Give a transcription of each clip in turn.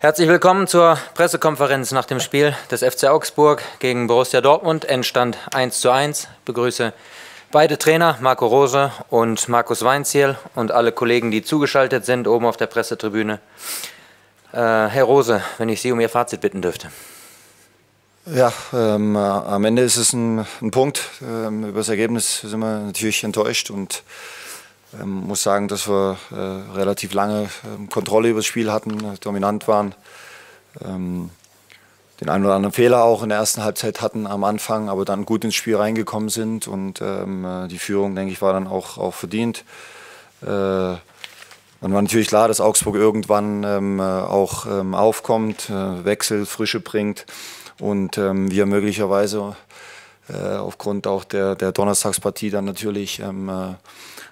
Herzlich willkommen zur Pressekonferenz nach dem Spiel des FC Augsburg gegen Borussia Dortmund. Endstand 1 zu 1. Ich begrüße beide Trainer, Marco Rose und Markus Weinziel und alle Kollegen, die zugeschaltet sind, oben auf der Pressetribüne. Äh, Herr Rose, wenn ich Sie um Ihr Fazit bitten dürfte. Ja, ähm, am Ende ist es ein, ein Punkt. Ähm, über das Ergebnis sind wir natürlich enttäuscht und ähm, muss sagen, dass wir äh, relativ lange ähm, Kontrolle über das Spiel hatten, äh, dominant waren. Ähm, den einen oder anderen Fehler auch in der ersten Halbzeit hatten am Anfang, aber dann gut ins Spiel reingekommen sind und ähm, äh, die Führung, denke ich, war dann auch, auch verdient. Äh, dann war natürlich klar, dass Augsburg irgendwann ähm, äh, auch ähm, aufkommt, äh, Wechsel, Frische bringt und wir möglicherweise aufgrund auch der, der Donnerstagspartie dann natürlich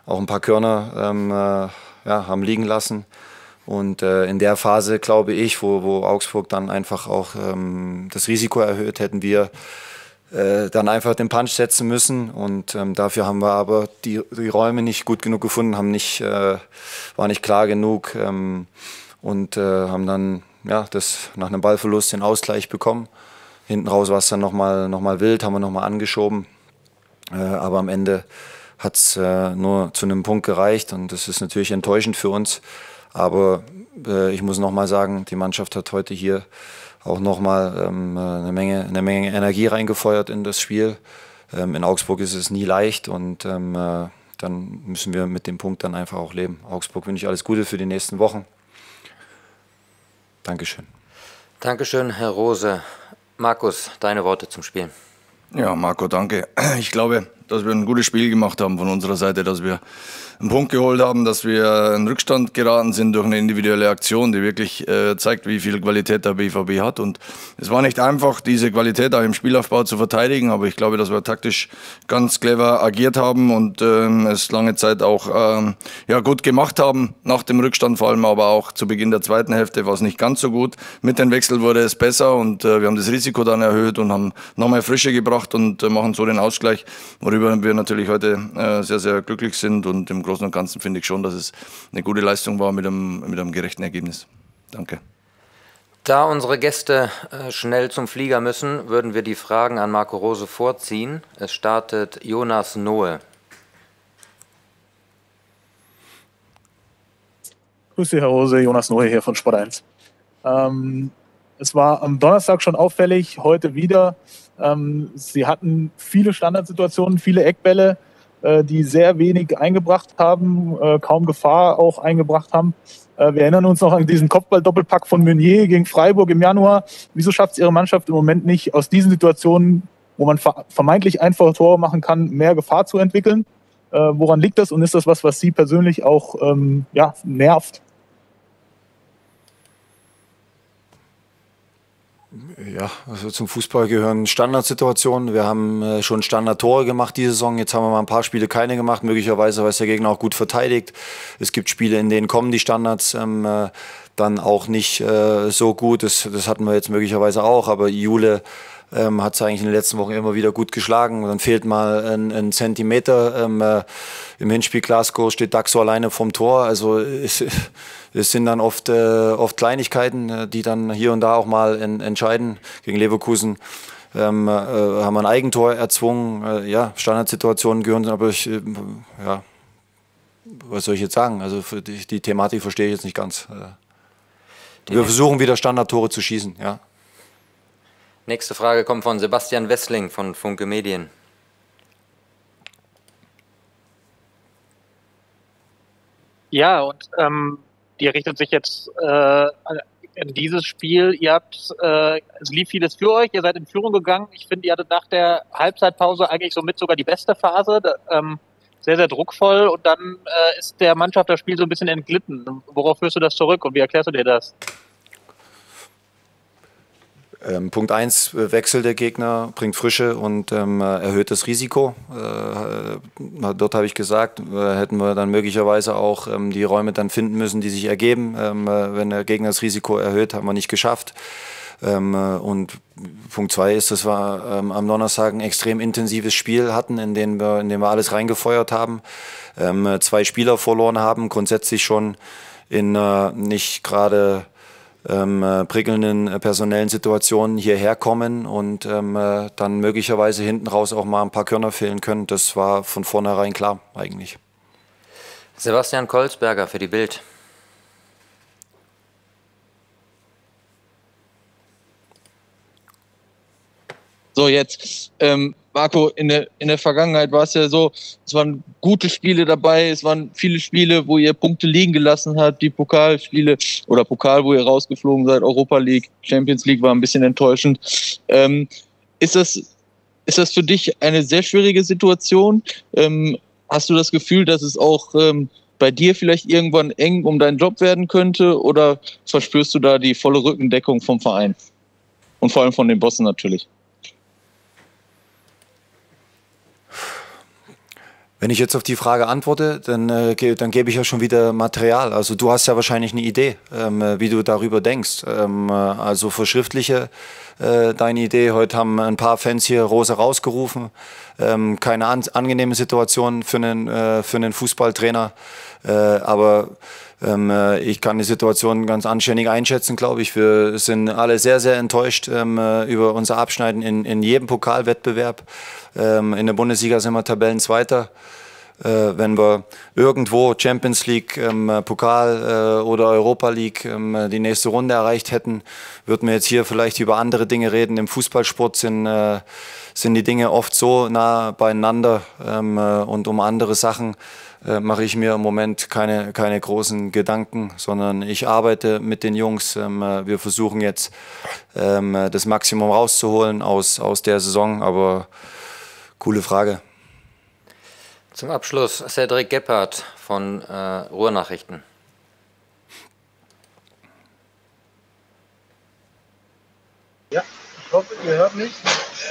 auch ein paar Körner ähm, äh, ja, haben liegen lassen. Und äh, in der Phase, glaube ich, wo, wo Augsburg dann einfach auch ähm, das Risiko erhöht, hätten wir äh, dann einfach den Punch setzen müssen. Und ähm, dafür haben wir aber die, die Räume nicht gut genug gefunden, haben nicht, äh, war nicht klar genug ähm, und äh, haben dann ja, das nach einem Ballverlust den Ausgleich bekommen. Hinten raus war es dann nochmal noch mal wild, haben wir nochmal angeschoben. Äh, aber am Ende hat es äh, nur zu einem Punkt gereicht und das ist natürlich enttäuschend für uns. Aber äh, ich muss nochmal sagen, die Mannschaft hat heute hier auch nochmal ähm, eine, Menge, eine Menge Energie reingefeuert in das Spiel. Ähm, in Augsburg ist es nie leicht und ähm, äh, dann müssen wir mit dem Punkt dann einfach auch leben. Augsburg wünsche ich alles Gute für die nächsten Wochen. Dankeschön. Dankeschön, Herr Rose. Markus, deine Worte zum Spiel. Ja, Marco, danke. Ich glaube, dass wir ein gutes Spiel gemacht haben von unserer Seite, dass wir einen Punkt geholt haben, dass wir in Rückstand geraten sind durch eine individuelle Aktion, die wirklich äh, zeigt, wie viel Qualität der BVB hat. Und es war nicht einfach, diese Qualität auch im Spielaufbau zu verteidigen, aber ich glaube, dass wir taktisch ganz clever agiert haben und ähm, es lange Zeit auch ähm, ja, gut gemacht haben, nach dem Rückstand vor allem, aber auch zu Beginn der zweiten Hälfte war es nicht ganz so gut. Mit dem Wechsel wurde es besser und äh, wir haben das Risiko dann erhöht und haben nochmal Frische gebracht und äh, machen so den Ausgleich, worüber wir natürlich heute äh, sehr, sehr glücklich sind und im Großen und Ganzen finde ich schon, dass es eine gute Leistung war mit einem, mit einem gerechten Ergebnis. Danke. Da unsere Gäste äh, schnell zum Flieger müssen, würden wir die Fragen an Marco Rose vorziehen. Es startet Jonas Noe. Grüß Sie, Herr Rose, Jonas Noe hier von Sport 1. Ähm, es war am Donnerstag schon auffällig, heute wieder. Ähm, Sie hatten viele Standardsituationen, viele Eckbälle. Äh, die sehr wenig eingebracht haben, äh, kaum Gefahr auch eingebracht haben. Äh, wir erinnern uns noch an diesen Kopfball-Doppelpack von Meunier gegen Freiburg im Januar. Wieso schafft es Ihre Mannschaft im Moment nicht, aus diesen Situationen, wo man vermeintlich einfache Tore machen kann, mehr Gefahr zu entwickeln? woran liegt das und ist das was, was Sie persönlich auch ähm, ja, nervt? Ja, also zum Fußball gehören Standardsituationen. Wir haben äh, schon Standardtore gemacht diese Saison. Jetzt haben wir mal ein paar Spiele keine gemacht, möglicherweise, weil es der Gegner auch gut verteidigt. Es gibt Spiele, in denen kommen die Standards ähm, äh, dann auch nicht äh, so gut. Das, das hatten wir jetzt möglicherweise auch, aber Jule ähm, hat es eigentlich in den letzten Wochen immer wieder gut geschlagen. dann fehlt mal ein, ein Zentimeter. Ähm, äh, Im Hinspiel Glasgow steht Daxo alleine vom Tor. Also es, es sind dann oft, äh, oft Kleinigkeiten, äh, die dann hier und da auch mal in, entscheiden. Gegen Leverkusen ähm, äh, haben wir ein Eigentor erzwungen. Äh, ja, Standardsituationen gehören, aber ich, äh, ja, was soll ich jetzt sagen? Also die, die, Thematik verstehe ich jetzt nicht ganz. Wir versuchen wieder Standardtore zu schießen, ja. Nächste Frage kommt von Sebastian Wessling von Funke Medien. Ja, und ähm, die richtet sich jetzt äh, in dieses Spiel. Ihr habt, äh, es lief vieles für euch, ihr seid in Führung gegangen. Ich finde, ihr hattet nach der Halbzeitpause eigentlich somit sogar die beste Phase. Ähm, sehr, sehr druckvoll und dann äh, ist der Mannschaft das Spiel so ein bisschen entglitten. Worauf führst du das zurück und wie erklärst du dir das? Ähm, Punkt 1, äh, Wechsel der Gegner bringt Frische und ähm, erhöht das Risiko. Äh, dort habe ich gesagt, äh, hätten wir dann möglicherweise auch ähm, die Räume dann finden müssen, die sich ergeben. Ähm, äh, wenn der Gegner das Risiko erhöht, haben wir nicht geschafft. Ähm, äh, und Punkt 2 ist, dass wir ähm, am Donnerstag ein extrem intensives Spiel hatten, in dem wir, in dem wir alles reingefeuert haben, zwei Spieler verloren haben, grundsätzlich schon in nicht gerade ähm, äh, prickelnden äh, personellen Situationen hierher kommen und ähm, äh, dann möglicherweise hinten raus auch mal ein paar Körner fehlen können. Das war von vornherein klar eigentlich. Sebastian Kolzberger für die Bild. So, jetzt, ähm, Marco, in der, in der Vergangenheit war es ja so, es waren gute Spiele dabei, es waren viele Spiele, wo ihr Punkte liegen gelassen habt, die Pokalspiele oder Pokal, wo ihr rausgeflogen seid, Europa League, Champions League war ein bisschen enttäuschend. Ähm, ist das, ist das für dich eine sehr schwierige Situation? Ähm, hast du das Gefühl, dass es auch ähm, bei dir vielleicht irgendwann eng um deinen Job werden könnte oder verspürst du da die volle Rückendeckung vom Verein? Und vor allem von den Bossen natürlich. Wenn ich jetzt auf die Frage antworte, dann, äh, dann gebe ich ja schon wieder Material. Also du hast ja wahrscheinlich eine Idee, ähm, äh, wie du darüber denkst. Ähm, äh, also verschriftliche äh, deine Idee. Heute haben ein paar Fans hier Rose rausgerufen. Ähm, keine an angenehme Situation für einen, äh, für einen Fußballtrainer. Äh, aber ähm, äh, ich kann die Situation ganz anständig einschätzen, glaube ich. Wir sind alle sehr, sehr enttäuscht ähm, über unser Abschneiden in, in jedem Pokalwettbewerb. Ähm, in der Bundesliga sind wir Tabellenzweiter. Äh, wenn wir irgendwo Champions League, ähm, Pokal äh, oder Europa League ähm, die nächste Runde erreicht hätten, würden wir jetzt hier vielleicht über andere Dinge reden. Im Fußballsport sind, äh, sind die Dinge oft so nah beieinander ähm, äh, und um andere Sachen mache ich mir im Moment keine, keine großen Gedanken, sondern ich arbeite mit den Jungs. Wir versuchen jetzt das Maximum rauszuholen aus, aus der Saison, aber Coole Frage. Zum Abschluss Cedric Gebhardt von äh, Ruhrnachrichten. Ja, ich hoffe, ihr hört mich.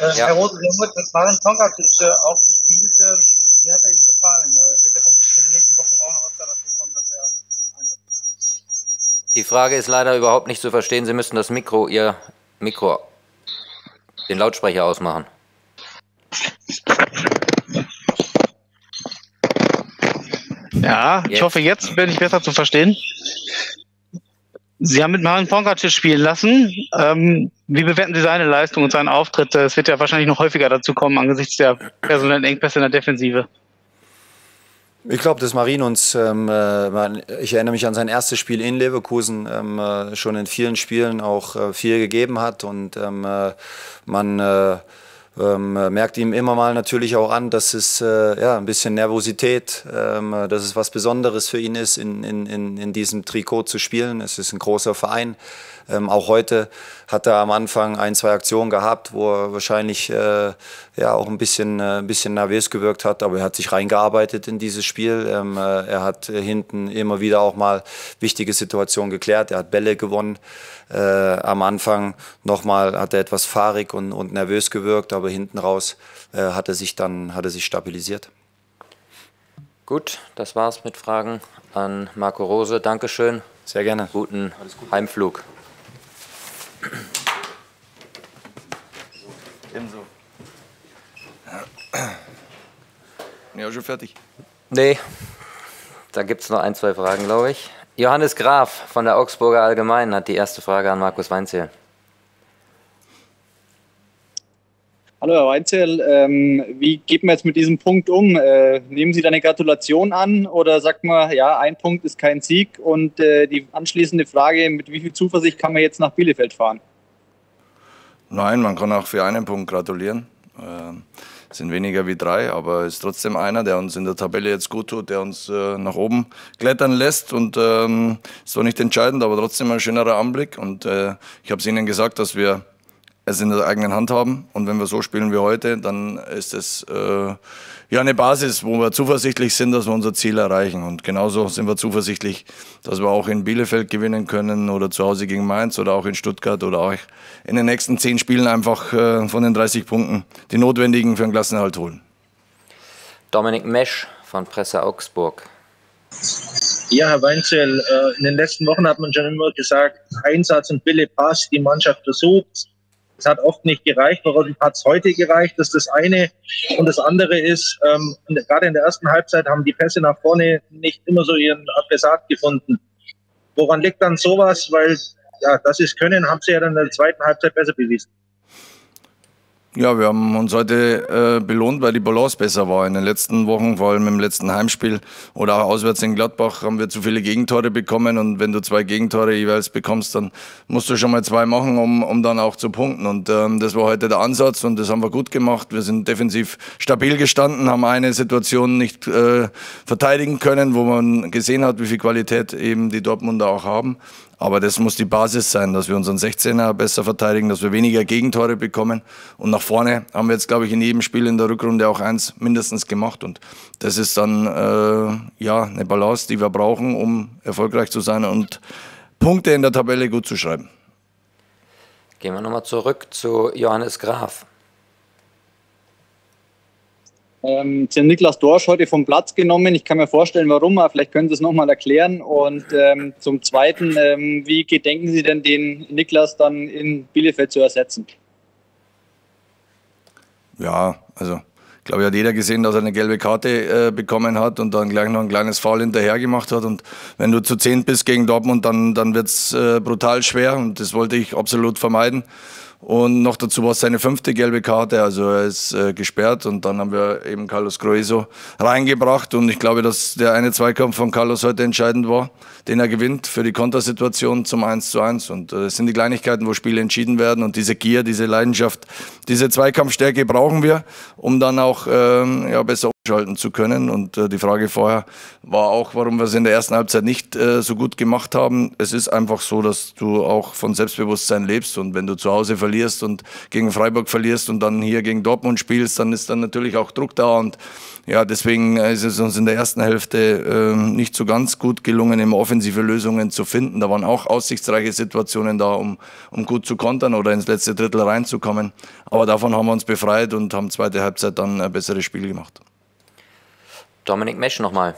Äh, ja. Herr Roth, Sie haben mit Maren Tonka äh, auch gespielt. Äh, wie hat er Ihnen gefallen? Äh, wird er vermutlich in den nächsten Wochen auch noch öfter dazu kommen, dass er Einsatz Die Frage ist leider überhaupt nicht zu verstehen. Sie müssen das Mikro, Ihr Mikro, den Lautsprecher ausmachen. Ja, jetzt. ich hoffe, jetzt bin ich besser zu verstehen. Sie haben mit Marin Pongracic spielen lassen. Ähm, wie bewerten Sie seine Leistung und seinen Auftritt? Es wird ja wahrscheinlich noch häufiger dazu kommen angesichts der personellen Engpässe in der Defensive. Ich glaube, dass Marin uns, ähm, äh, ich erinnere mich an sein erstes Spiel in Leverkusen, ähm, äh, schon in vielen Spielen auch äh, viel gegeben hat und ähm, äh, man äh, ähm, merkt ihm immer mal natürlich auch an, dass es äh, ja, ein bisschen Nervosität, ähm, dass es was Besonderes für ihn ist, in, in, in diesem Trikot zu spielen. Es ist ein großer Verein. Ähm, auch heute hat er am Anfang ein, zwei Aktionen gehabt, wo er wahrscheinlich äh, ja auch ein bisschen, äh, ein bisschen nervös gewirkt hat, aber er hat sich reingearbeitet in dieses Spiel. Ähm, äh, er hat hinten immer wieder auch mal wichtige Situationen geklärt. Er hat Bälle gewonnen. Äh, am Anfang nochmal hat er etwas fahrig und, und nervös gewirkt, aber hinten raus äh, hat er sich dann hat er sich stabilisiert. Gut, das war's mit Fragen an Marco Rose. Dankeschön. Sehr gerne. Guten Heimflug. Ebenso. Ja, schon fertig. Nee, da gibt es noch ein, zwei Fragen, glaube ich. Johannes Graf von der Augsburger Allgemeinen hat die erste Frage an Markus Weinzierl. Hallo Herr Weinzierl, ähm, wie geht man jetzt mit diesem Punkt um? Äh, nehmen Sie da eine Gratulation an oder sagt man, ja, ein Punkt ist kein Sieg? Und äh, die anschließende Frage, mit wie viel Zuversicht kann man jetzt nach Bielefeld fahren? Nein, man kann auch für einen Punkt gratulieren. Äh, sind weniger wie drei, aber ist trotzdem einer, der uns in der Tabelle jetzt gut tut, der uns äh, nach oben klettern lässt. Und ähm, ist zwar nicht entscheidend, aber trotzdem ein schönerer Anblick. Und äh, ich habe es Ihnen gesagt, dass wir es in der eigenen Hand haben. Und wenn wir so spielen wie heute, dann ist es äh, ja eine Basis, wo wir zuversichtlich sind, dass wir unser Ziel erreichen. Und genauso sind wir zuversichtlich, dass wir auch in Bielefeld gewinnen können oder zu Hause gegen Mainz oder auch in Stuttgart oder auch in den nächsten zehn Spielen einfach äh, von den 30 Punkten die notwendigen für den Klassenerhalt holen. Dominik Mesch von Presse Augsburg. Ja, Herr Weinzel, äh, in den letzten Wochen hat man schon immer gesagt, Einsatz und Wille passt, die Mannschaft versucht es hat oft nicht gereicht. Warum hat es heute gereicht? Das ist das eine. Und das andere ist, ähm, gerade in der ersten Halbzeit haben die Pässe nach vorne nicht immer so ihren Adressat gefunden. Woran liegt dann sowas? Weil ja, das ist Können, haben sie ja dann in der zweiten Halbzeit besser bewiesen. Ja, wir haben uns heute äh, belohnt, weil die Balance besser war. In den letzten Wochen, vor allem im letzten Heimspiel oder auch auswärts in Gladbach, haben wir zu viele Gegentore bekommen. Und wenn du zwei Gegentore jeweils bekommst, dann musst du schon mal zwei machen, um, um dann auch zu punkten. Und ähm, das war heute der Ansatz und das haben wir gut gemacht. Wir sind defensiv stabil gestanden, haben eine Situation nicht äh, verteidigen können, wo man gesehen hat, wie viel Qualität eben die Dortmunder auch haben. Aber das muss die Basis sein, dass wir unseren 16er besser verteidigen, dass wir weniger Gegentore bekommen. Und nach vorne haben wir jetzt, glaube ich, in jedem Spiel in der Rückrunde auch eins mindestens gemacht. Und das ist dann äh, ja eine Balance, die wir brauchen, um erfolgreich zu sein und Punkte in der Tabelle gut zu schreiben. Gehen wir nochmal zurück zu Johannes Graf. Ähm, haben Niklas Dorsch heute vom Platz genommen. Ich kann mir vorstellen, warum, aber vielleicht können Sie es nochmal erklären. Und ähm, zum Zweiten, ähm, wie gedenken Sie denn, den Niklas dann in Bielefeld zu ersetzen? Ja, also ich glaube, hat jeder gesehen, dass er eine gelbe Karte äh, bekommen hat und dann gleich noch ein kleines Foul hinterher gemacht hat. Und wenn du zu zehn bist gegen Dortmund, dann, dann wird es äh, brutal schwer und das wollte ich absolut vermeiden. Und noch dazu war es seine fünfte gelbe Karte, also er ist äh, gesperrt. Und dann haben wir eben Carlos Grueso reingebracht. Und ich glaube, dass der eine Zweikampf von Carlos heute entscheidend war, den er gewinnt für die Kontersituation zum 1 zu 1 und äh, das sind die Kleinigkeiten, wo Spiele entschieden werden. Und diese Gier, diese Leidenschaft, diese Zweikampfstärke brauchen wir, um dann auch ähm, ja, besser schalten zu können. Und äh, die Frage vorher war auch, warum wir es in der ersten Halbzeit nicht äh, so gut gemacht haben. Es ist einfach so, dass du auch von Selbstbewusstsein lebst. Und wenn du zu Hause verlierst und gegen Freiburg verlierst und dann hier gegen Dortmund spielst, dann ist dann natürlich auch Druck da. Und ja, deswegen ist es uns in der ersten Hälfte äh, nicht so ganz gut gelungen, immer offensive Lösungen zu finden. Da waren auch aussichtsreiche Situationen da, um, um gut zu kontern oder ins letzte Drittel reinzukommen. Aber davon haben wir uns befreit und haben zweite Halbzeit dann ein besseres Spiel gemacht. Dominik Mesch nochmal.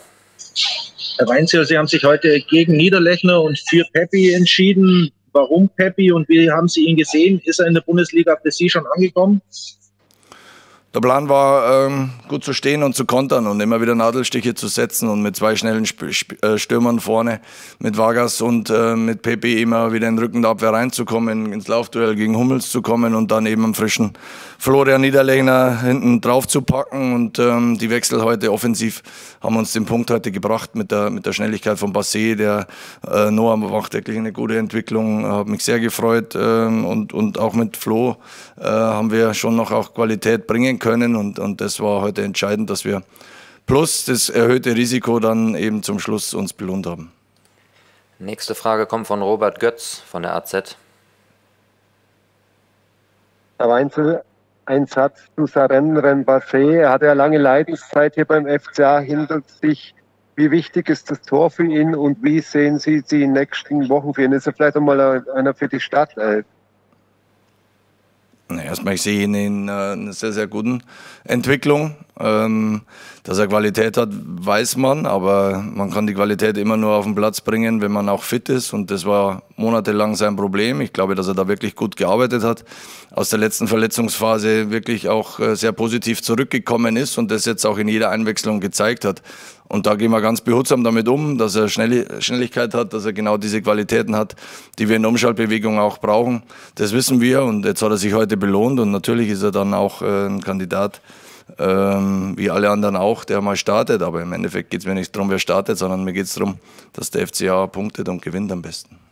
Herr Weinzel, Sie haben sich heute gegen Niederlechner und für Peppi entschieden. Warum Peppi und wie haben Sie ihn gesehen? Ist er in der Bundesliga für Sie schon angekommen? Der Plan war, ähm, gut zu stehen und zu kontern und immer wieder Nadelstiche zu setzen und mit zwei schnellen Sp Sp äh, Stürmern vorne, mit Vargas und äh, mit Pepe immer wieder in den Rücken der Abwehr reinzukommen, ins Laufduell gegen Hummels zu kommen und dann eben am frischen Florian Niederlechner hinten drauf zu packen. Und ähm, die Wechsel heute offensiv haben uns den Punkt heute gebracht mit der, mit der Schnelligkeit von Basset. Der äh, Noah macht wirklich eine gute Entwicklung, hat mich sehr gefreut. Ähm, und, und auch mit Flo äh, haben wir schon noch auch Qualität bringen können können. Und, und das war heute entscheidend, dass wir plus das erhöhte Risiko dann eben zum Schluss uns belohnt haben. Nächste Frage kommt von Robert Götz von der AZ. Herr Weinzel, ein Satz zu Saren Rembassé. Er hatte ja lange Leidenszeit hier beim FCA hinter sich. Wie wichtig ist das Tor für ihn und wie sehen Sie die nächsten Wochen für ihn? Ist er vielleicht einmal einer für die Stadt? Erstmal, ich sehe ihn in äh, einer sehr, sehr guten Entwicklung. Ähm, dass er Qualität hat, weiß man, aber man kann die Qualität immer nur auf den Platz bringen, wenn man auch fit ist. Und das war monatelang sein Problem. Ich glaube, dass er da wirklich gut gearbeitet hat, aus der letzten Verletzungsphase wirklich auch äh, sehr positiv zurückgekommen ist und das jetzt auch in jeder Einwechslung gezeigt hat. Und da gehen wir ganz behutsam damit um, dass er Schnelligkeit hat, dass er genau diese Qualitäten hat, die wir in der Umschaltbewegung auch brauchen. Das wissen wir und jetzt hat er sich heute belohnt und natürlich ist er dann auch äh, ein Kandidat ähm, wie alle anderen auch, der mal startet. Aber im Endeffekt geht es mir nicht darum, wer startet, sondern mir geht es darum, dass der FCA punktet und gewinnt am besten.